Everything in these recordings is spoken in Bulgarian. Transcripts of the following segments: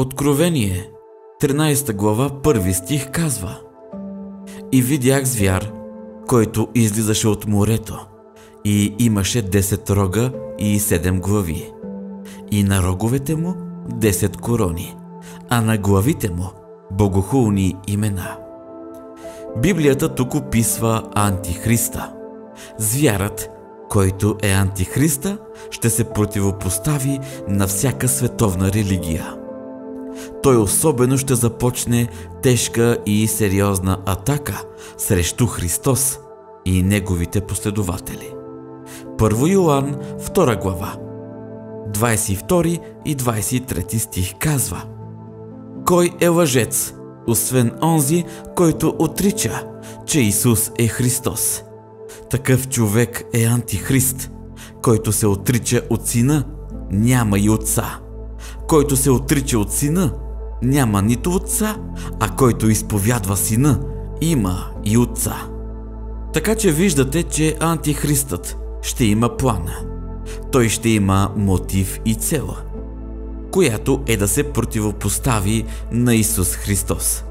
Откровение, 13 глава, първи стих казва И видях звяр, който излизаше от морето и имаше 10 рога и 7 глави. И на роговете му 10 корони, а на главите му богохулни имена. Библията тук описва Антихриста. Звярат, който е Антихриста, ще се противопостави на всяка световна религия. Той особено ще започне тежка и сериозна атака срещу Христос и неговите последователи. Първо Йоанн, 2 глава, 22 и 23 стих казва Кой е лъжец, освен онзи, който отрича, че Исус е Христос? Такъв човек е антихрист, който се отрича от сина, няма и отца. Който се отрича от сина, няма нито отца, а който изповядва сина, има и отца. Така че виждате, че антихристът ще има плана. Той ще има мотив и цела, която е да се противопостави на Исус Христос.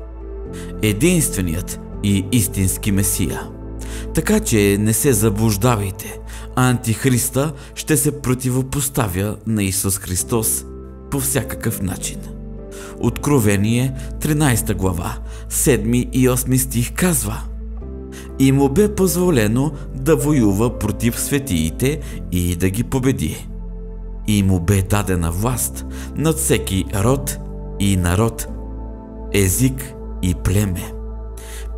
Единственият и истински Месия. Така че не се заблуждавайте. Антихриста ще се противопоставя на Исус Христос по всякакъв начин. Откровение 13 глава, 7 и 8 стих казва И му бе позволено да воюва против светиите и да ги победи. И му бе дадена власт над всеки род и народ, език и племе.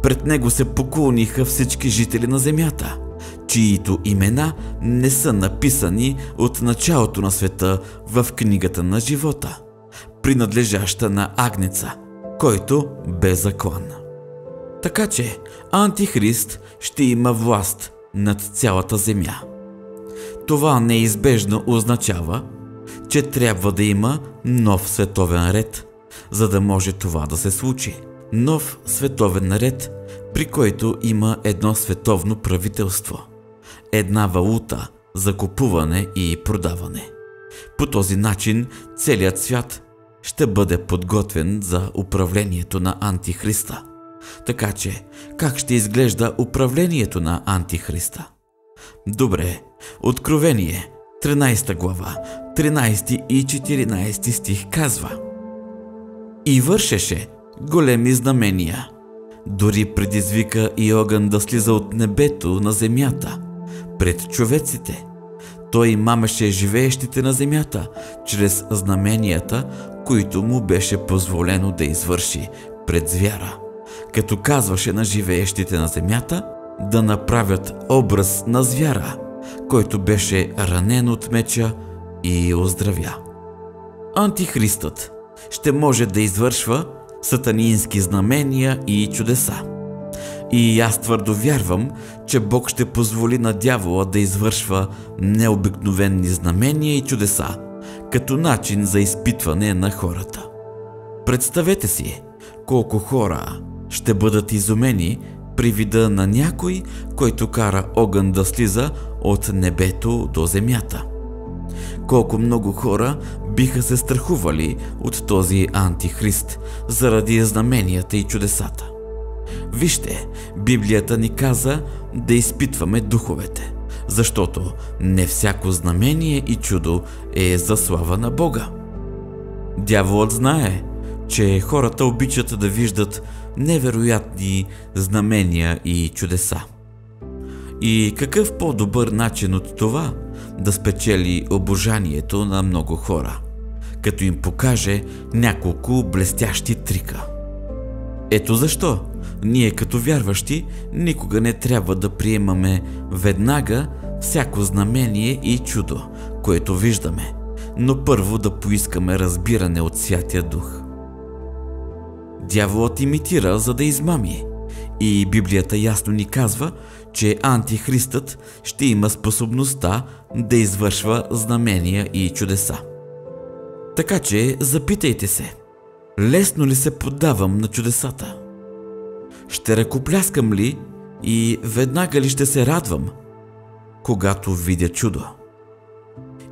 Пред него се поклониха всички жители на земята, чието имена не са написани от началото на света в книгата на живота, принадлежаща на Агнеца, който бе заклан. Така че Антихрист ще има власт над цялата земя. Това неизбежно означава, че трябва да има нов световен ред, за да може това да се случи. Нов световен ред, при който има едно световно правителство, една валута за купуване и продаване. По този начин целият свят ще бъде подготвен за управлението на Антихриста – така че, как ще изглежда управлението на Антихриста? Добре, Откровение, 13 глава, 13 и 14 стих казва И вършеше големи знамения. Дори предизвика и огън да слиза от небето на земята, пред човеците. Той мамеше живеещите на земята, чрез знаменията, които му беше позволено да извърши пред звяра като казваше на живеещите на земята да направят образ на звяра, който беше ранен от меча и оздравя. Антихристът ще може да извършва сатанински знамения и чудеса. И аз твърдо вярвам, че Бог ще позволи на дявола да извършва необикновени знамения и чудеса, като начин за изпитване на хората. Представете си колко хора ще бъдат изумени при вида на някой, който кара огън да слиза от небето до земята. Колко много хора биха се страхували от този антихрист заради знаменията и чудесата. Вижте, Библията ни каза да изпитваме духовете, защото не всяко знамение и чудо е за слава на Бога. Дяволът знае, че хората обичат да виждат невероятни знамения и чудеса. И какъв по-добър начин от това да спечели обожанието на много хора, като им покаже няколко блестящи трика. Ето защо ние като вярващи никога не трябва да приемаме веднага всяко знамение и чудо, което виждаме, но първо да поискаме разбиране от Святия Дух. Дяволът имитира, за да измами. И Библията ясно ни казва, че антихристът ще има способността да извършва знамения и чудеса. Така че запитайте се, лесно ли се поддавам на чудесата? Ще ръкопляскам ли и веднага ли ще се радвам, когато видя чудо?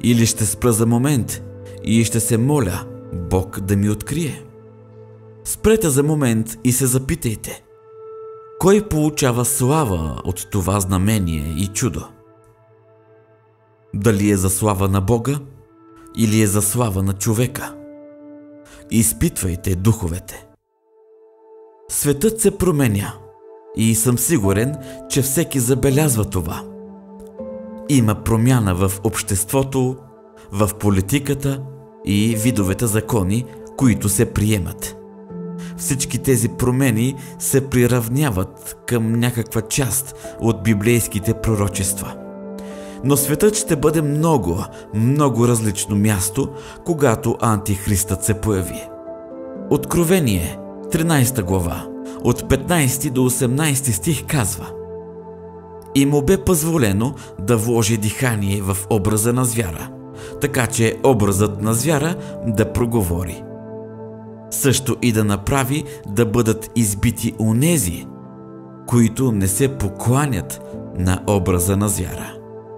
Или ще спра за момент и ще се моля Бог да ми открие. Спрете за момент и се запитайте. Кой получава слава от това знамение и чудо? Дали е за слава на Бога или е за слава на човека? Изпитвайте духовете. Светът се променя и съм сигурен, че всеки забелязва това. Има промяна в обществото, в политиката и видовете закони, които се приемат. Всички тези промени се приравняват към някаква част от библейските пророчества. Но светът ще бъде много, много различно място, когато Антихристът се появи. Откровение, 13 глава, от 15 до 18 стих казва И му бе позволено да вложи дихание в образа на звяра, така че образът на звяра да проговори. Също и да направи да бъдат избити онези, които не се покланят на образа на звяра.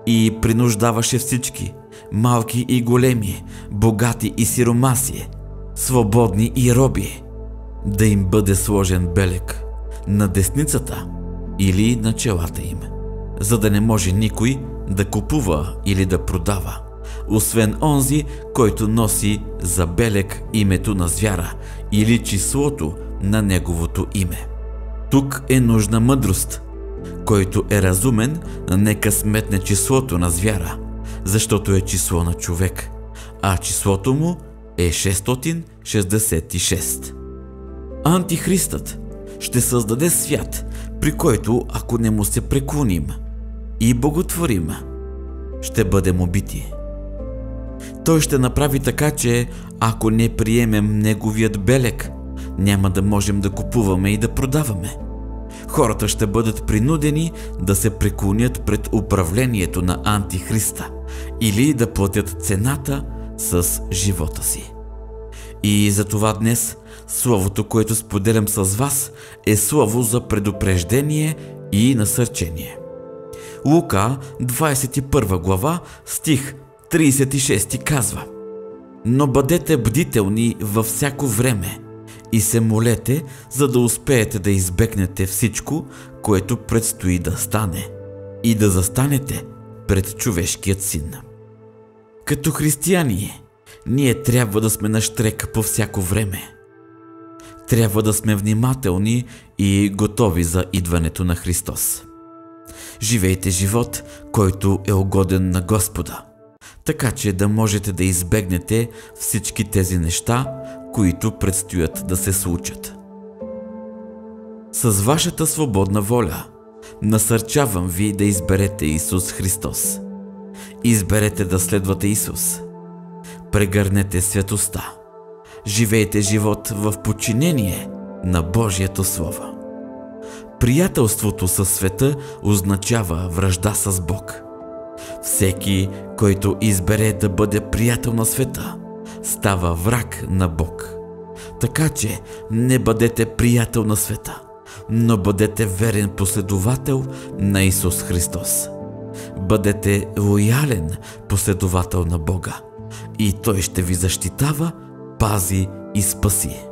И принуждаваше всички, малки и големи, богати и сиромаси, свободни и роби, да им бъде сложен белек на десницата или на челата им, за да не може никой да купува или да продава, освен онзи, който носи за белек името на звяра или числото на неговото име. Тук е нужна мъдрост. Който е разумен, нека сметне числото на звяра, защото е число на човек, а числото му е 666. Антихристът ще създаде свят, при който, ако не му се преклоним и боготворим, ще бъдем убити. Той ще направи така, че ако не приемем неговият белек, няма да можем да купуваме и да продаваме. Хората ще бъдат принудени да се преклонят пред управлението на Антихриста или да платят цената с живота си. И за това днес Словото, което споделям с вас, е слово за предупреждение и насърчение. Лука, 21 глава, стих 36 казва Но бъдете бдителни във всяко време и се молете, за да успеете да избегнете всичко, което предстои да стане и да застанете пред човешкият син. Като християни, ние трябва да сме на штрека по всяко време – трябва да сме внимателни и готови за идването на Христос. Живейте живот, който е угоден на Господа, така че да можете да избегнете всички тези неща, които предстоят да се случат. С вашата свободна воля насърчавам ви да изберете Исус Христос. Изберете да следвате Исус. Прегърнете светоста живейте живот в подчинение на Божието Слово. Приятелството със света означава връжда с Бог. Всеки, който избере да бъде приятел на света, става враг на Бог. Така че не бъдете приятел на света, но бъдете верен последовател на Исус Христос. Бъдете лоялен последовател на Бога и Той ще ви защитава пази и спаси.